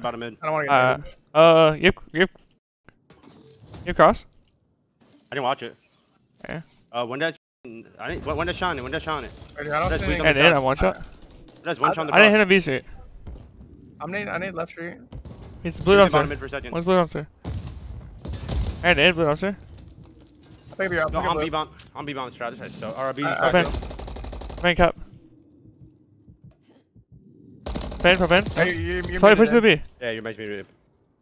Bottom mid. I don't want to get Uh, naded. uh, you, you, you cross. I didn't watch it. Yeah. Uh, when that, I didn't. When, when that shot it? When that shot it? I don't that's see anything. on And in, I one shot. That's one I- shot on the I didn't hit him B street. I'm nading, I need left street. He's blue Shoot him bottom dumpster. mid for a second. One's blue dumpster. And in blue dumpster. I'll pick you up. No, pick on up B blue. bomb. On B bomb strat. This so. Or B Uh, strat. okay. kill. Main cup. Pen for pen. Hey, you, you, you're Play muted push to the. B. Yeah, you makes me. rip.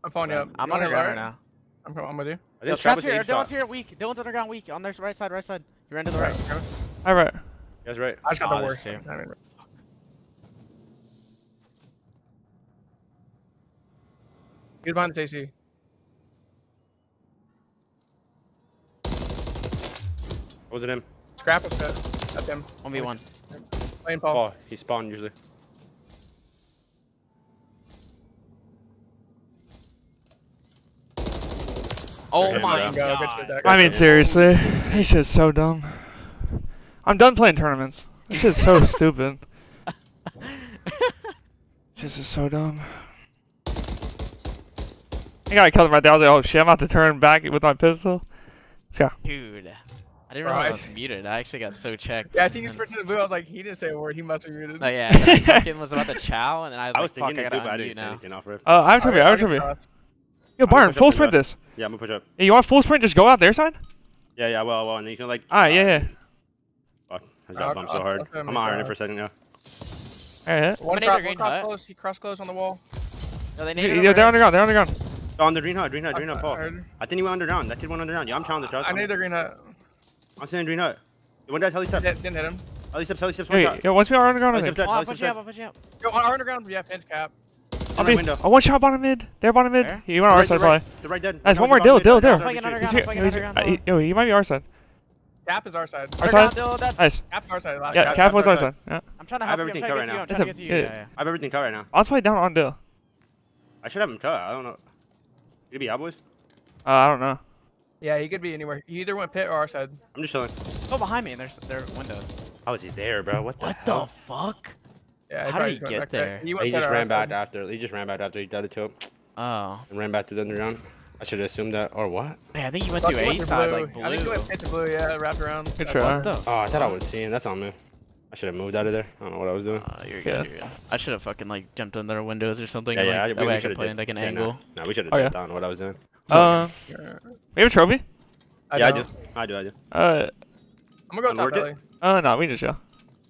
I'm following you up. I'm You wanna underground right now. I'm, I'm with you. Yo, think Scrap's here. Dylan's here. Weak. Dylan's underground. Weak. On their right side. Right side. You ran to the right. Okay. Alright. That's right. I just got Oh, the worst. two. I mean, He's behind the AC. Was it him? Scrap was fit. That's him. One v one. Playing Paul. Oh, he spawned usually. Oh Okay, my yeah. God. I mean, seriously. This shit's so dumb. I'm done playing tournaments. This is so stupid. This is so dumb. I got killed him right there. I was like, oh shit, I'm about to turn back with my pistol. Let's go. Dude. I didn't realize I was muted. I actually got so checked. Yeah, I seen you and- switch to the blue. I was like, he didn't say a word. He must be muted. No, yeah. and then I fucking was about to chow, and then I was I like, was fuck, thinking I it gotta but I unmute didn't say now. anything off. Uh, I have trivia. I have Alright, Yo, gonna Byron, full up sprint the this. Yeah, I'm gonna push up. Hey, you want full sprint? Just go out there, son. Yeah, yeah, well, well, and then you can like. Alright, yeah, yeah. Fuck, I I'll- got bumped so hard. I'll put him I'm ironing the- for a second now. Alright. One Eliminate cross, the green one cross close. He cross close on the wall. No, they Yeah, need it they're over here. underground. They're underground. Oh, on the green hut, green hut, green hut, I- Paul. I think he went underground. That kid went underground. Yeah, I'm challenged, Josh. I need the green hut. I'm saying green hut. When did I tell you steps? Didn't didn't hit him. Tell you steps, tell you steps, one Hey, shot. yo, once we are underground, I Tell you think. steps, Oh, tell I'll push you up. I'll push you up. Yo, on our underground, yeah, pinch cap. On Hey, the window. I one shot bottom mid. They're bottom mid. Where? He went our Right, side the right- probably. The right dead. Nice, No, one more, Dill, Dill, right Dill. down, Fucking right He's- fucking he's- underground, Yo, he might be our side. Cap is our side. Our side? Dylan, that- Nice. Cap's our side. Yeah, cap, Cap was our side. Yeah. I'm trying to have everything trying to covered get to you. now. I'm trying to get to you. Yeah. Yeah, yeah. I have everything covered right now. I'll play down on Dill. I should have him cut. I don't know. Could be Cowboys? Uh, I don't know. Yeah, he could be anywhere. He either went pit or our side. I'm just chilling. Go behind me, and there's their windows. How was he there, bro? What the What hell? the fuck? Yeah, How did he get back there. there? He, He just ran back after. He just ran back after he got it to him Oh. and ran back to the underground. I should have assumed that. Or what? Hey, I think you went Fuck, to he A went to side, blue. like blue. I think he went pit to blue, yeah, wrapped around. Good That's try. What the? Oh, I thought I fuck? would see him. That's on me. I should have moved out of there. I don't know what I was doing. Uh, you're Yeah. You're good. I should have fucking like jumped on their windows or something. yeah, like, yeah. I, that we, way we I should could have play did. like an yeah, angle. No, no, we should have Oh, did yeah. down what I was doing. Uh, Yeah. we have a trophy. yeah, I do. don't. I do. I do. Uh, I'm gonna go Unworked top it? belly. uh, no, we just chill.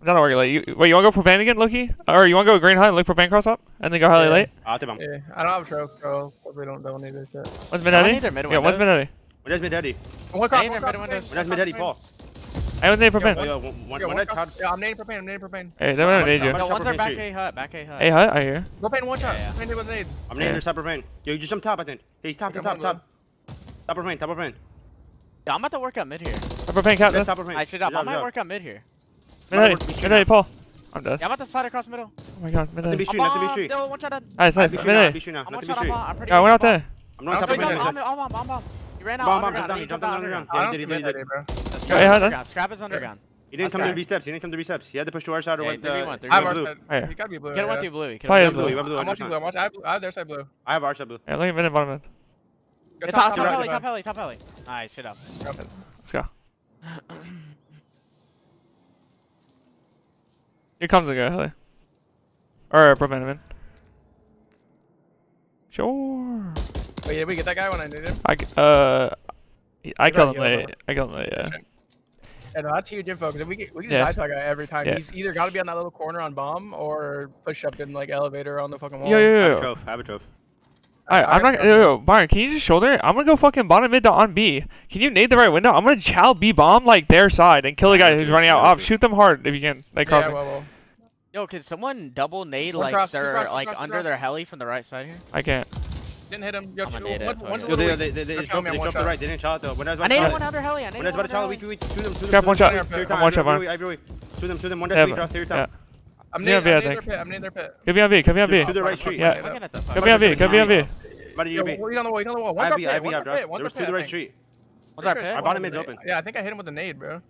I'm not working late. You, wait, you want to go propane again, Loki? Or you want to go green high and look propane cross up, and then go highly Yeah. late? I'll tip him. Yeah, I don't have a trophy, so we don't don't need this shit. One's mid I Eddie. mid Yeah, one's mid windows. Eddie. When does mid Eddie? One cross, Hey, one cross, mid windows. When does mid Eddie Paul? I was named Yeah, propane. Yeah, when, when, Yeah, when one shot. Yeah, I'm nading propane. I'm nading propane. Hey, they might I'm need you. try- No, one's our back. A hut. Back A hut. Hey, hut, I hear. Go paint one shot. Yeah, yeah. Paint it with nade. I'm Yeah. nading their top. Yo, you just jump top, I think. He's top, top, top, top. Top of rain, top of rain. Yeah, I'm about to work up mid here. A propane cap. Yeah, Mid top of rain. I should up. I might work up mid here. Eddie. Be Mid shooting Paul. I'm dead. Yeah, I'm about to slide across middle. Oh my god, mid Nothing be Eddie. shooting, I'm nothing be bomb. shooting. Dylan, one shot dead. Nice, Be nice. Mid now, be shooting now. I'm one Nothing shot be on I'm pretty Yeah, I good went out there. I'm running Oh, top of he's rain. on Bomb, bomb. Oh, bomb, bomb, bomb. You ran out bomb, underground. down, jump jumped down underground. underground. I don't Did he, see did he, that, did bro. Let's Yeah, go. yeah, Underground. Scrap is underground. He didn't come to the B steps. He didn't come to the B steps. He had to push to our side or Okay, went. 3v1, 3v1. I have blue. side. He gotta be blue. Get one yeah. through blue. Get Play one it blue. blue. You have blue. I'm watching blue. I'm watching. I have, their side blue. I have our side blue. Yeah, look at mid and bottom mid. Top, top, top top, alley, top. top alley, top alley. Nice, shit up. Let's go. Here comes the guy, Haley. Or propane mid. Sure. Wait, did we get that guy when I need him. I c- uh, I You're killed him yeah, late. I killed him late. Yeah. Yeah, no, that's huge info because we we can just Yeah. dice that guy every time. Yeah. He's either got to be on that little corner on bomb or push up in like elevator on the fucking wall. Yeah, yeah, yo, have a I have a trophy. Alright, I'm not. Yo, yo, Byron, can you just shoulder it? I'm gonna go fucking bottom mid to on B. Can you nade the right window? I'm gonna chow B bomb like their side and kill the guy who's running out. Yeah, Up. dude. Shoot them hard if you can. Like Yeah, crossing. well, well. Yo, could someone double nade like cross, two their cross, like cross, under cross. their heli from the right side here? I can't. Didn't hit him. Yo, I'm gonna nade it, one, fuck one's a it. Yo, little they, they, they, They're they telling jumped, they I'm one jumped the right. They didn't shot though. When I was I about to naded shot one it- under heli. I when I naded was about one to shot it, under weak, heli. weak, shoot them, shoot them, Scrap shoot one them, shot. shoot them, I'm one shot, every Byron. way, every way. Shoot them, shoot them, one Yeah, dash, three but- cross, three yeah. top. I'm Yeah, nading, B, I I'm nading their think. pit. I'm nading their pit. Could be on B. Could be on B. To the right street. Yeah. Looking at the Could be on B. Could be on B. About to Yo, your B. he's on the wall. He's on the wall. I One's have our B, I pit. have B, One's I our have pit. drops. There One's our was pit. to the I right street. What's our pit? Our bottom one mid's with the open. nade. Yeah, I think I hit him with the nade, bro.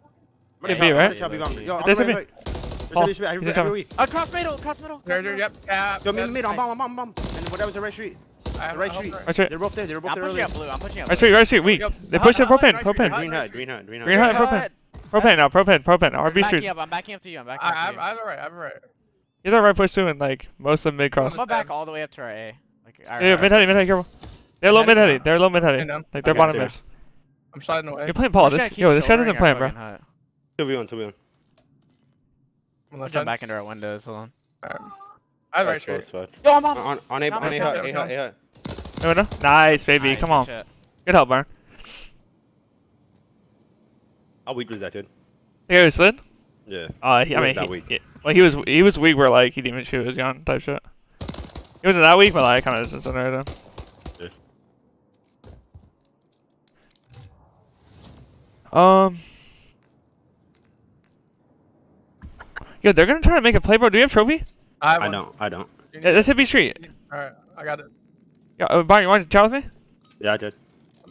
What is Yeah, right? What is shot? B bomb. Yo, There's I'm a right, B. right. There's Paul, a B, I he's have coming. Oh, cross middle, cross middle. There, cross middle. yep. Cap. Yo, mid, That's mid, on nice. bomb, on bomb, bomb. In the what that was the right street. I, The right I hope street. right. Right street. They're both there. They were both I'm there pushing earlier. up blue. I'm pushing up Right blue. street, right street, weak. Yep. They pushing Hut, hut, propane, right street, propane. hut. Green hut, green hut, green hut. Green hut, Hut. propane. Propane now, propane, propane. I'm RB backing street. up. I'm backing up to you. I'm backing I, up I, to you. I have it right. I have it right. He's our right push too, and like most of them mid cross. I'm gonna back all the way up to our A. Like, our, Yeah, our- mid heady, mid heady, careful. They're low mid heady. They're low mid heady. Like they're Okay, bottom see mid. I'm sliding away. You're playing Paul. just This yo, this guy doesn't play, bro. fucking hut. Two v one, two v one. I'm I'm jump back into our windows. Hold on. Alright. I have the right That's close, street. bud. Yo, I'm on. On on a Not on a hut, a no. hut, a hut. No, no. Nice, baby. Nice, Come on. shit. Good help, Byron. How weak was that, dude? Yeah, he slid. Yeah. Uh, he, He I mean, that he, weak. yeah, well, he was he was weak where like he didn't even shoot. It was gone type shit. He wasn't that weak, but like kind of just incinerated him. Um. Yo, they're gonna try to make a play, bro. Do you have trophy? I, I don't. I don't. Yeah, let's hit B Street. Alright, I got it. Yeah, uh, Byron, you want to chat with me? Yeah, I did.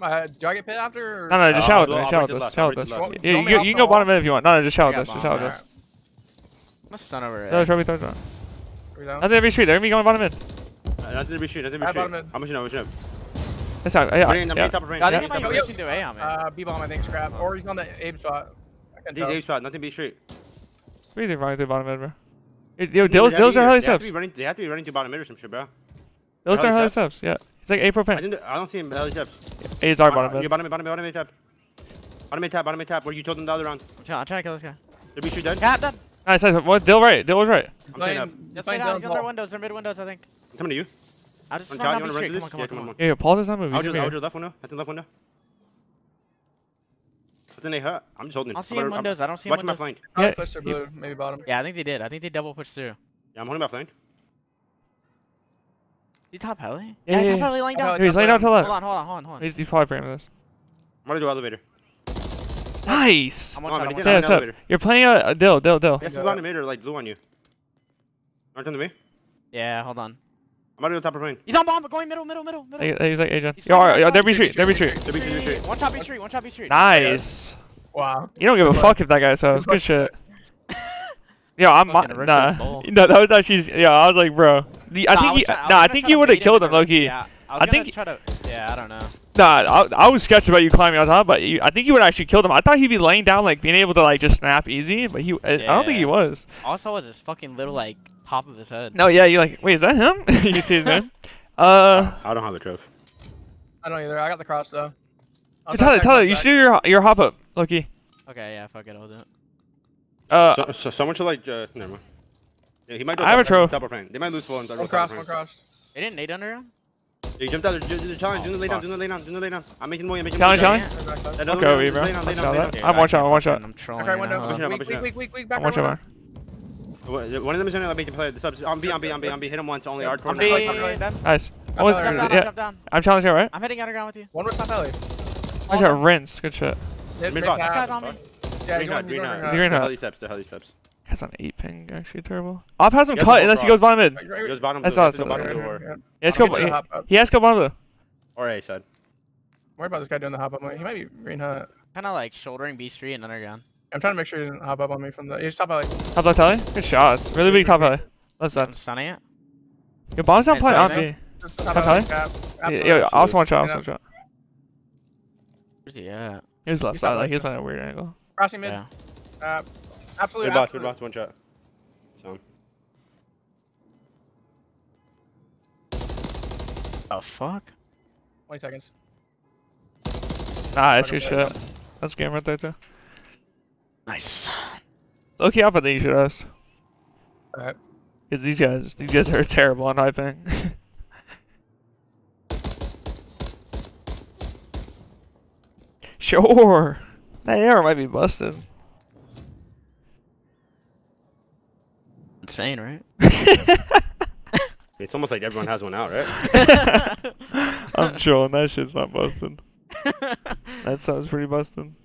Uh, do I get pit after? Or? No, no, just Uh, shout with go- us. Shout with us. left, Shout with us. Yeah, You you, you, off you the can go bottom wall? mid if you want. No, no, just shout with us. Just shout with us. I'm a stun over Uh, no, trophy, trophy. trophy. Are we down? Nothing B Street. They're gonna be going bottom mid. Uh, Nothing to be street. Nothing to I street. bottom mid. I'm pushing up. I'm pushing up. That's not. Yeah, I'm getting- I'm yeah. top of range. I think getting it might be range. pushing to A on me. Uh, B bomb I think scrap, or he's on the Abe spot. I can These tell. A spot. Nothing be straight. What do you think, Ryan? Through bottom mid, bro. Yo, Yo, They Dills, have Dills are heli They have steps. to running. They have to be running to bottom mid or some shit, bro. Dills are heli heli steps? steps. Yeah. It's like A I propane. didn't. I don't see him. Heli steps. A is our Uh, bottom You're mid. bottom mid. Bottom mid. Bottom mid. Tap. Bottom mid tap. Bottom mid tap. Where you told them the other round. I'm trying, I'm trying to kill this guy. Did be street dead? Cat done. Nice, nice. What? Dill right. Dill was right. I'm staying up. Just playing stay down. He's down on their windows. They're mid windows, I think. I'm coming to you. I'll just Want run down the wanna run street. through Come on, come on, come come on. on. Yeah, yeah, Paul does not move. I'll He's do. gonna I'll be left window. That's the left window. But then they hurt. I'm just holding. I don't see I'm him gonna- I'm- windows. I don't see him Watch my flank. Probably Yeah, pushed their blue, maybe bottom. Yeah, I think they did. I think they double pushed through. Yeah, I'm holding my flank. Is he top heli? Yeah, yeah, top yeah. heli laying down. heli. He's laying out to the Hold on, hold on, hold on, hold on. He's, he's probably framing this. I'm gonna do elevator. Nice. I'm Come one on, shot. man, I'm get one Yeah, down. shot. you're playing a, a Dill, Dill, Dill. Yes, Yeah. move on to mid or like blue on you. Aren't to me? Yeah, hold on. I'm about to go top of plane. He's on bomb, going middle, middle, middle, middle. He- He's like agent. He's Yo, fine, yo, there be street, there be street. There be street, there be street. One top B street, one top B street. Nice. Wow. You don't give a fuck if that guy sucks. Good shit. Yo, I'm Fucking nah. No, that was actually yeah. I was like, bro. The, I Nah, think was he, try- I nah, I gonna think try you would have killed him, into Loki. Yeah, I was I think- try to. Yeah, I don't know. Nah, I, I was sketched about you climbing on top, but you, I think you would actually killed him. I thought he'd be laying down, like being able to like just snap easy, but he, I, I don't think he was. All I saw was his fucking little like top of his head. No, yeah, you like, wait, is that him? you see his name? Uh, I don't have a trophy. I don't either. I got the cross though. I'll Tyler, back Tyler, you back. should do your your hop up, Loki. Okay, yeah, fuck it, I'll do it. Uh, so, so someone should like. Uh, never mind. Yeah, he might. Go I have a top, trophy. Top plane. They might lose full and One cross, one cross. They didn't nade under him. Yeah, he jumped out. there, Do do the challenge. Do the Oh, lay down. fuck. Do the lay down. Do the lay down. I'm making more. I'm making more. challenge. Yeah, back side. I'll go one, with you, bro. Lay down. Lay I'll down. tell Lay that. down. I'm one shot. I'm trolling Okay, right window. now. Pushing up, Weak, weak, weak, weak, weak. Back I'm one right shot, window. Man. One of them is gonna make the play. The subs. On B. On B. On B. On B. Hit him once. Only hardcore. I'm now. B. Nice. I Oh, thought I Jump heard down, it. yeah, jump down. I'm challenging, right? I'm hitting underground with you. One was top alley. I got rinse. Good shit. Mid, Mid mid box. This guy's on me. Yeah, Green he's hut. on- Green he's on hut. her Green hut. hut. Heli steps. The heli steps. That's on eight ping. Actually terrible. I'll pass him He has cut unless he cross. goes bottom mid. Right, right, He goes bottom That's blue. He has to go awesome. bottom right, blue right, or right. Yeah, let's go. He, hop up. he has to go bottom blue. or A side. Worried about this guy doing the hop up on. He might be green hut. Kind of like shouldering B street and underground. I'm trying to make sure he doesn't hop up on me from the. He's top alley. Top left alley. Good shots. Really big top alley. That's I'm that. stunning it. Your bomb's not Nice playing on shot, B. Top Top alley. alley? Yeah, Absolutely. yeah, also one shot. Also Yeah. one shot. Where's he at? He was left He's side. Like left, he was yeah. a weird angle. Crossing mid. Yeah. Uh, absolutely. Good box. Good absolutely. box. One shot. So. Oh fuck. 20 seconds. Nah, it's good Better shit. That's game right there too. Nice. Okay, I think you should ask. Alright. Cause these guys, these guys are terrible on hyping. sure. That arrow might be busted. Insane, right? It's almost like everyone has one out, right? I'm chilling. That shit's not busted. That sounds pretty busted.